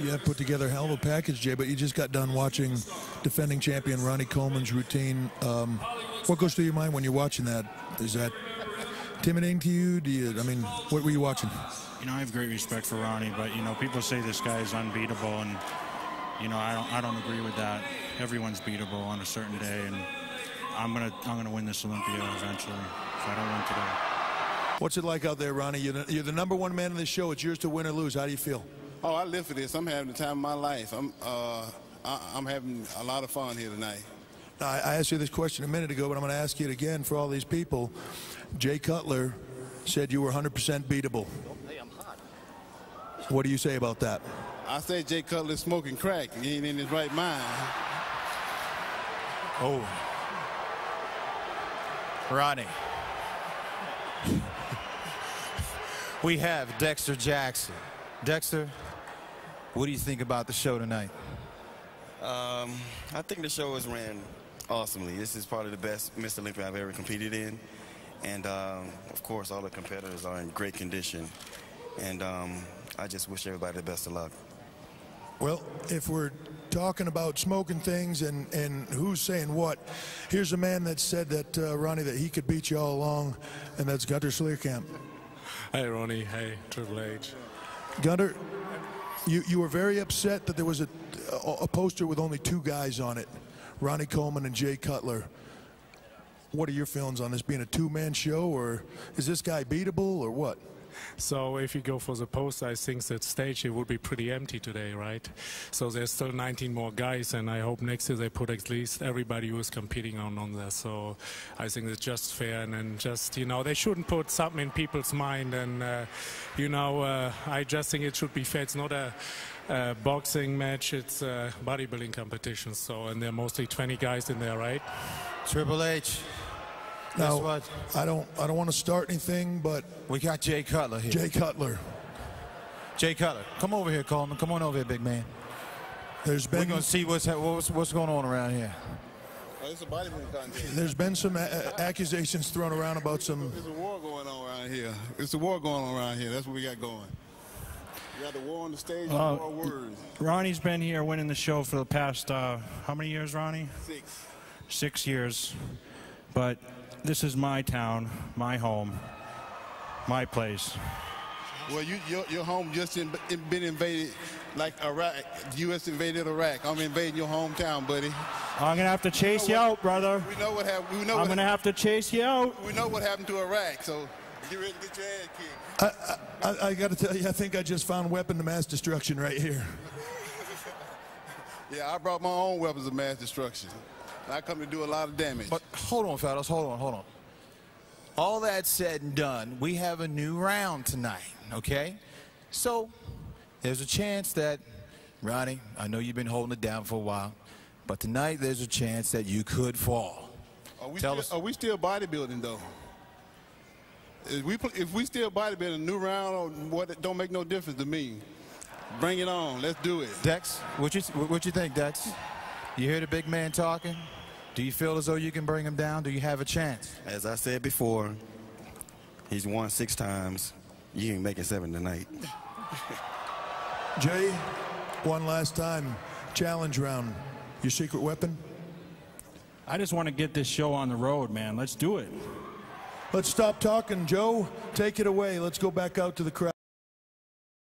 you have put together a hell of a package, Jay. But you just got done watching defending champion Ronnie Coleman's routine. Um, what goes through your mind when you're watching that? Is that intimidating to you? Do you? I mean, what were you watching? You know, I have great respect for Ronnie, but you know, people say this guy is unbeatable, and you know, I don't, I don't agree with that. Everyone's beatable on a certain day, and I'm gonna, I'm gonna win this Olympia eventually. If I don't win today. What's it like out there, Ronnie? You're the, you're the number one man in the show. It's yours to win or lose. How do you feel? Oh, I live for this. I'm having the time of my life. I'm, uh, I, I'm having a lot of fun here tonight. I I asked you this question a minute ago, but I'm going to ask you it again for all these people. Jay Cutler said you were 100% beatable. What do you say about that? I say Jay Cutler's smoking crack. He ain't in his right mind. Oh. Ronnie. we have Dexter Jackson. Dexter, what do you think about the show tonight? Um, I think the show was ran awesomely. This is probably the best Mr. Olympia I've ever competed in. And um, of course, all the competitors are in great condition. And um, I just wish everybody the best of luck. Well, if we're talking about smoking things and, and who's saying what, here's a man that said that, uh, Ronnie, that he could beat you all along, and that's Gunter Schlierkamp. Hey, Ronnie. Hey, Triple H. Gunter, you, you were very upset that there was a, a, poster with only two guys on it, Ronnie Coleman and Jay Cutler. What are your feelings on this being a two-man show, or is this guy beatable, or what? So if you go for the post, I think that stage it would be pretty empty today, right? So there's still 19 more guys, and I hope next year they put at least everybody who is competing on on there. So I think it's just fair, and then just you know they shouldn't put something in people's mind, and uh, you know uh, I just think it should be fair. It's not a uh, boxing match, it's a bodybuilding competition. So and there are mostly 20 guys in there, right? Triple H. Now, Guess what? I don't, I don't want to start anything, but We got Jay Cutler here. Jay Cutler. Jay Cutler, come over here, Coleman. Come on over here, big man. There's We're gonna see what's what's what's going on around here. Oh, a bodybuilding contest. there's been some a- accusations thrown around about some There's a war going on around here. It's a war going on around here. That's what we got going. We got the war on the stage Uh, and war words. Ronnie's been here winning the show for the past, uh, how many years, Ronnie? Six. Six years. But this is my town, my home, my place. Well, you, your, your home just in, in- been invaded like Iraq. The U.S. invaded Iraq. I'm invading your hometown, buddy. I'm going to have to chase you out, brother. We know what happened. We know I'm going to have to chase you out. We know what happened to Iraq, so get ready to get your ass kicked. I, I, I got to tell you, I think I just found weapon of mass destruction right here. Yeah, I brought my own weapons of mass destruction. I come to do a lot of damage. But hold on, fellas, hold on, hold on. All that said and done, we have a new round tonight, okay? So there's a chance that, Ronnie, I know you've been holding it down for a while, but tonight there's a chance that you could fall. Are we, Tell still, are we still bodybuilding though? If we if we still bodybuilding, a new round or what? It don't make no difference to me. Bring it on. Let's do it. Dex, what you what you think, Dex? You hear the big man talking? Do you feel as though you can bring him down? Do you have a chance? As I said before, he's won six times. You ain't making seven tonight. Jay, one last time, challenge round. Your secret weapon? I just want to get this show on the road, man. Let's do it. Let's stop talking, Joe. Take it away. Let's go back out to the crowd.